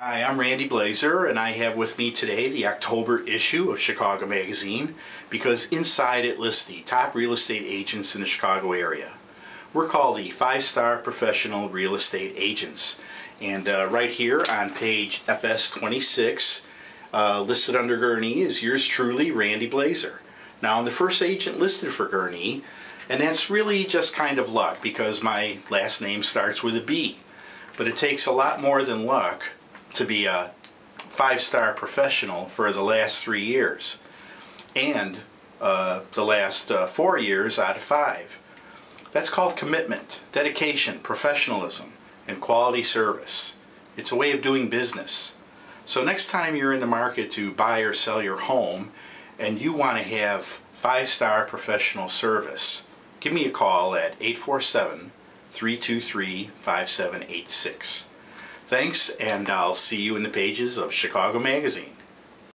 Hi, I'm Randy Blaser, and I have with me today the October issue of Chicago Magazine because inside it lists the top real estate agents in the Chicago area. We're called the Five Star Professional Real Estate Agents, and uh, right here on page FS26, uh, listed under Gurnee, is yours truly, Randy Blaser. Now, I'm the first agent listed for Gurnee, and that's really just kind of luck because my last name starts with a B. But it takes a lot more than luck to be a five-star professional for the last three years and uh, the last uh, four years out of five. That's called commitment, dedication, professionalism, and quality service. It's a way of doing business. So next time you're in the market to buy or sell your home and you want to have five-star professional service, give me a call at 847 323 5786. Thanks, and I'll see you in the pages of Chicago Magazine.